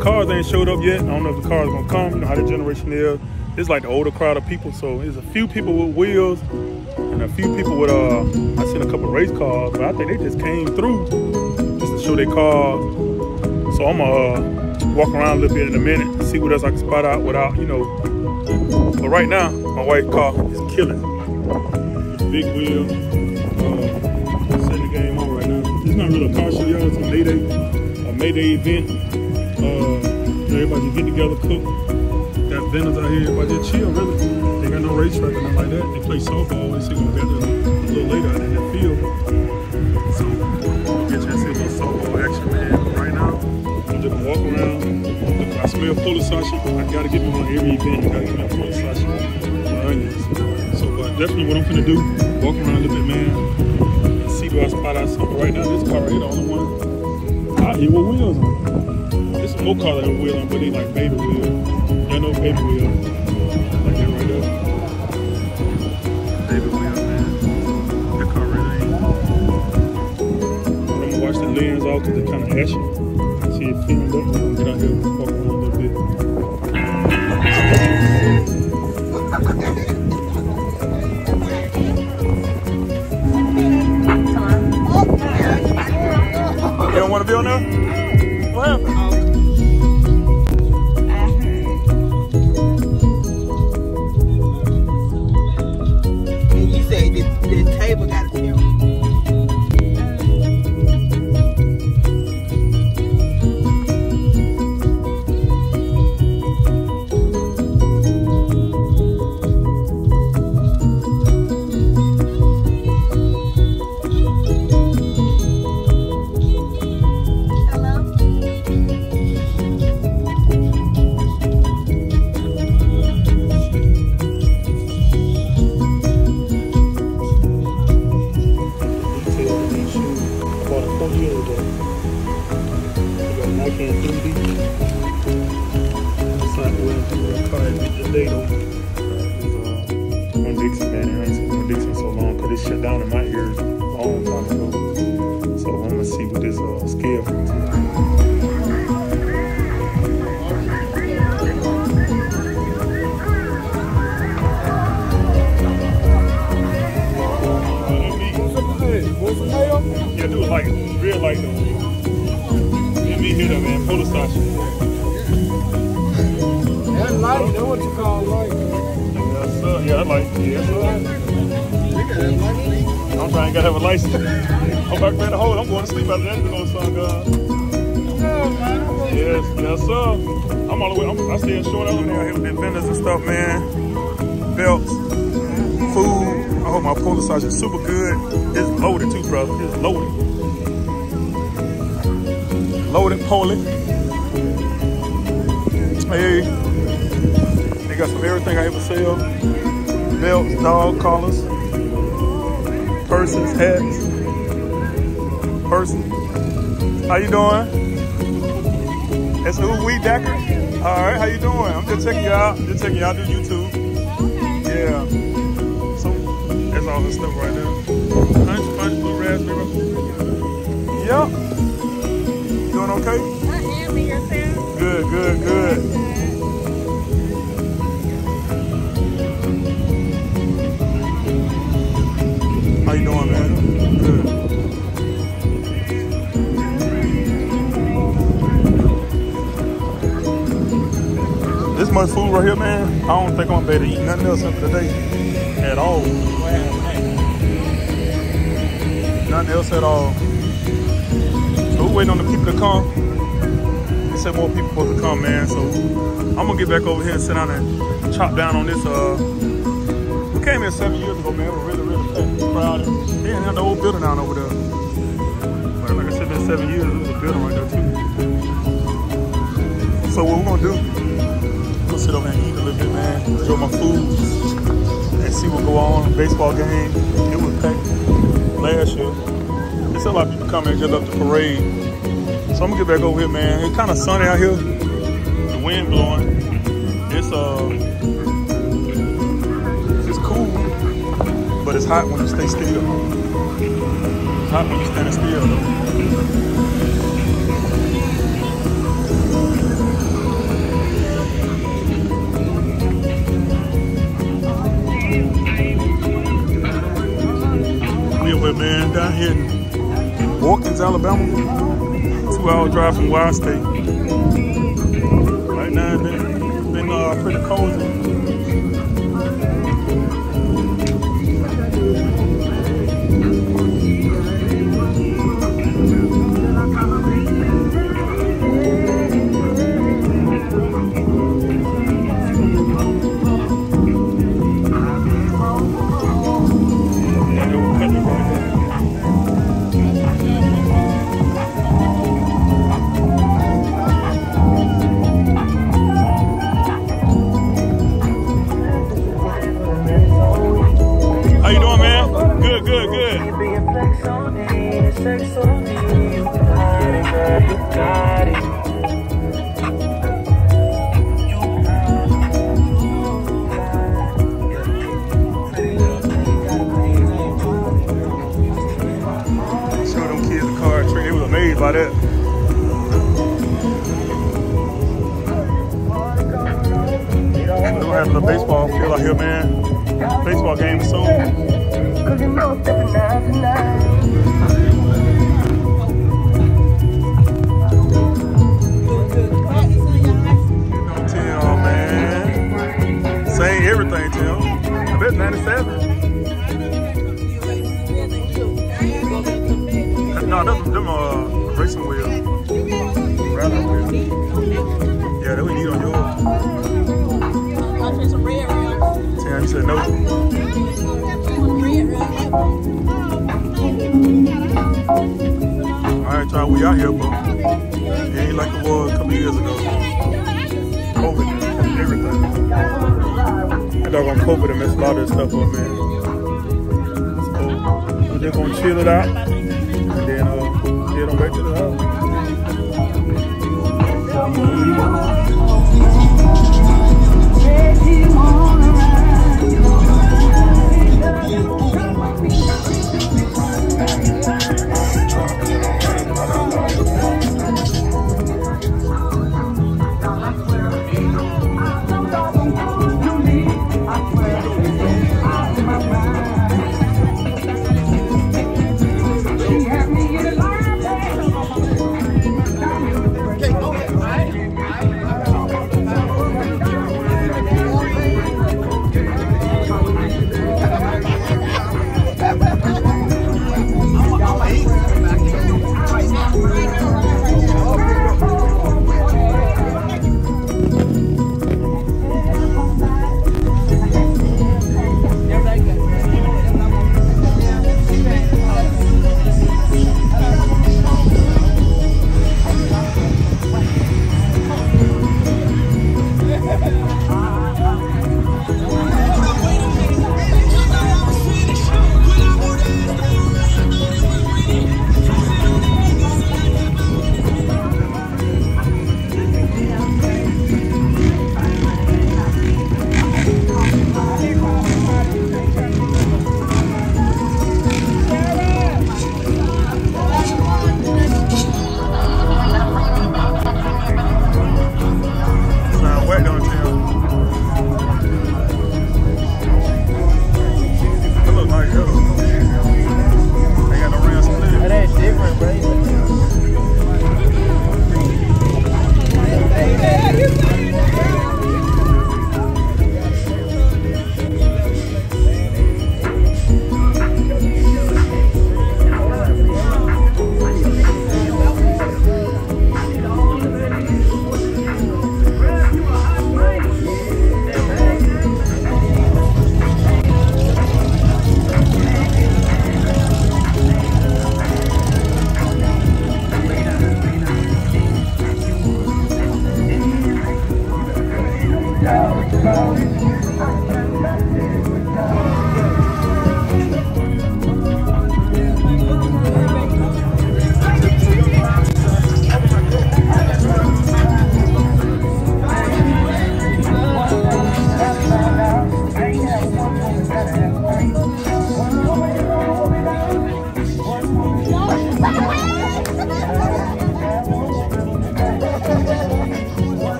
Cars ain't showed up yet. I don't know if the cars gonna come. You know how the generation is. It's like the older crowd of people. So there's a few people with wheels and a few people with uh. I seen a couple race cars, but I think they just came through just to show their cars. So I'm gonna uh, walk around a little bit in a minute, see what else I can spot out without, you know. But right now, my white car is killing. Big wheel. Uh, setting the game on right now. It's not really a car show, y'all. It's a Mayday, a Mayday event. Uh, everybody just get together, cook. Got vendors out here, everybody just chill, really. They got no racetrack or nothing like that. They play softball. They see gonna a little later out in that field. So get to see a little softball action, man. Right now, I'm just walk around. I smell full of sausage. I gotta get me one every event. I gotta get me full of onions. So uh, definitely what I'm gonna do, walk around a little bit, man, and see do I spot out something. Right now, this car right here, the only one out here with wheels on. It's a more car that have wheel on, but they like baby wheel. Y'all know baby wheel. Like that right there. Baby wheel, man. That car really ain't. I'm gonna watch the lens off because they're kind of ashy. See it filmed up. I'm gonna get out here and walk around a little bit. You don't want to be on there? What happened? It down in my ears a long time ago. So I'm gonna see what this uh, scale. Yeah, do it like real like though. Let me hit her, man. Star shit. That light, that's what you call light. Yes, sir. Yeah, I like sir. I'm trying to have a license. I'm about to the hold. I'm going to sleep after that. Go sun gun. Yes, yes, sir. I'm all the way. I'm, I stay in short out here with the vendors and stuff, man. Belts, food. I hope my polar sausage is super good. It's loaded too, brother. It's loaded. Loaded poly. Hey, they got some everything I ever sell. Belts, dog collars, purses, hats, purses. How you doing? It's Ooh Wee Decker. All right, how you doing? I'm just checking you out. Just checking you out on YouTube. Okay. Yeah. So that's all this stuff right there. Punch, punch, blue raspberry. Yep. Doing okay? I am yourself. Good, good, good. Doing, man? Good. This much food right here, man. I don't think I'm gonna be able to eat nothing else after today at all. Nothing else at all. So we're waiting on the people to come. They said more people supposed to come, man. So I'm gonna get back over here and sit down and chop down on this. Uh, came here seven years ago, man. Was really, really crowded. They have the old building down over there. But like I said, been seven years. It was a building right there too. So what we're gonna do? We're gonna sit over and eat a little bit, man. Enjoy my food and see what go on. Baseball game. It was packed last year. There's a lot of people coming just up the parade. So I'm gonna get back over here, man. It's kind of sunny out here. The wind blowing. It's uh, it's hot when you stay still. It's hot when you stand still. Man, down here in Watkins, Alabama. Two hour drive from Wild State. Right now, it's been, been uh, pretty cozy. Amazed by that. We're have a baseball field out here, man. Baseball game soon. Tim, man. Saying everything, Tim. I bet 97. No, them, them uh, racing wheels. Rather wheels. Yeah, that we need on yours. Tim, you said no. All right, y'all, we out here, but it ain't like it was a couple years ago. COVID and everything. That doggone COVID and messed a lot of this stuff up, man. So we're just gonna chill it out uh, to the house. Kenny, you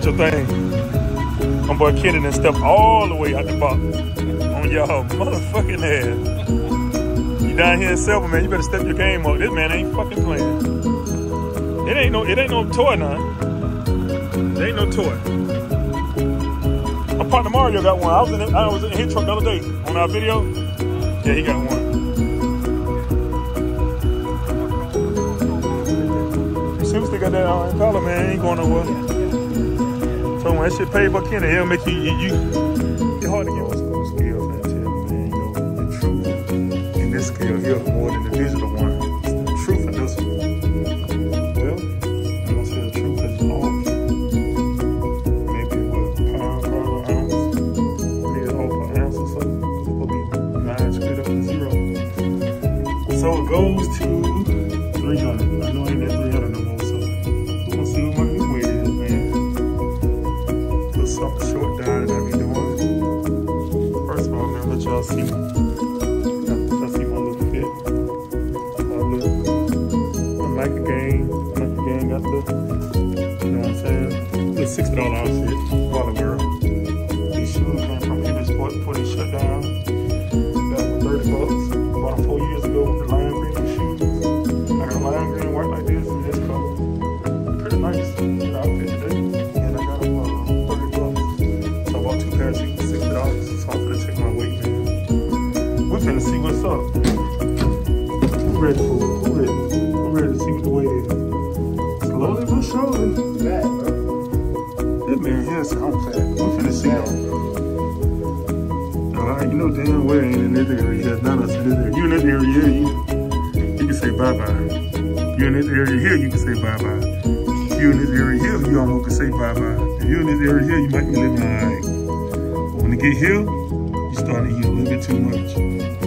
did your thing. My boy Kenny then stepped all the way out the box on y'all motherfucking ass. You down here in Selma, man, you better step your game up. This man ain't fucking playing. It ain't no, it ain't no toy now. It ain't no toy. My partner Mario got one. I was in, it, I was in his truck the other day on our video. Yeah, he got one. Seems Seriously got that uh, Impala, man. Ain't going nowhere. So when that shit paid for Kenny, it'll make you, you, you it's hard to get what's cool skills. Tell you, man, you know, the truth in this scale here more than the digital one. It's the truth in this one. Well, I'm gonna say the truth is. Maybe pound, pound, ounce? Maybe ounce or nine up to zero. So it goes to 300. I know ain't that 300 man, let y'all see. Y'all see my little fit. My little, my Nike game. Nike game got the, ready for it? Who ready? Who ready to see what the way is? Slowly but surely. That man here said I'm fat. We finna see though. Alright, you know damn well ain't in this area. None us in this area. You in this area, you, you can say bye-bye. You in this area here, you can say bye-bye. You in this area here, you almost can say bye-bye. If you in this area here, you might be living alright. When you get here, you start to eat a little bit too much.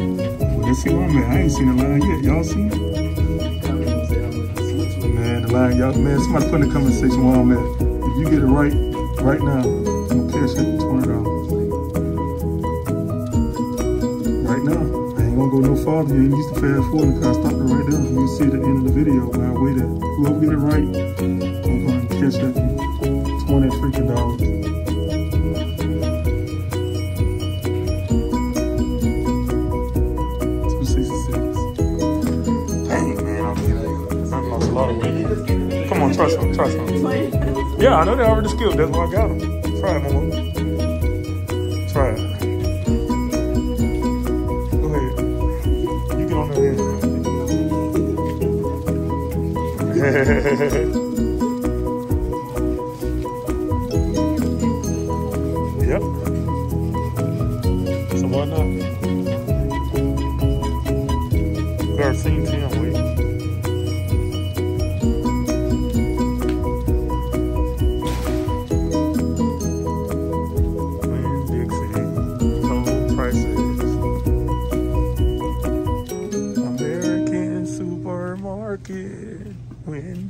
Well, let's see where I'm at. I ain't seen the line yet. Y'all see it? Man, the line, y'all, man, somebody put in the comment section where I'm at. If you get it right, right now, I'm gonna cash twenty dollars. Right now, I ain't gonna go no farther. You ain't used to fast forward because I stopped it right there. You see the end of the video where I waited. Whoever get it right, I'm gonna catch that twenty freaking dollars. Try some, try some. Yeah, I know they already skilled. That's why I got them. Try it, mama. Try it. Go ahead. You get on there. yep. So why not? We are seeing Tim wait.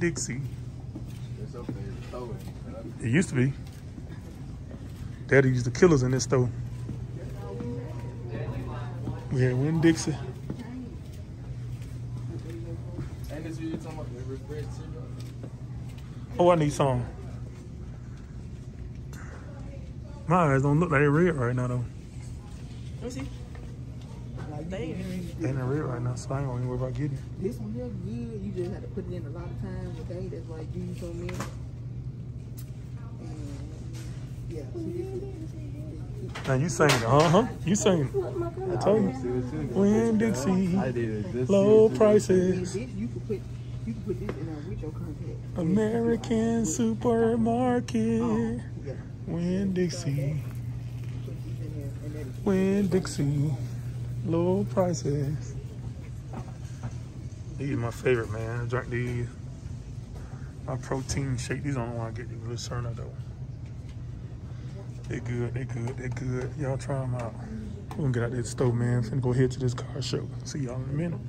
Dixie. It used to be. Daddy used to kill us in this store. We had Winn-Dixie. Oh, I need some. My eyes don't look like they're red right now, though. Let me see. They ain't red right now, so I ain't gonna worry about getting it. This one here good. You just had to put it in a lot of time a day. That's why you use so many. And yeah, Now you singing, uh huh. You singing. I told you. Winn-Dixie, I did low prices, you could put you could put this in with your contact. American supermarket. Yeah. Winn-Dixie, Put these in there, and then Winn-Dixie, low prices. These are my favorite, man. I drink these. My protein shake. These on the one I get the Lucerna though. They good, they good, they good. Y'all try them out. We're gonna get out of this stove, man. Finna go head to this car show. See y'all in a minute.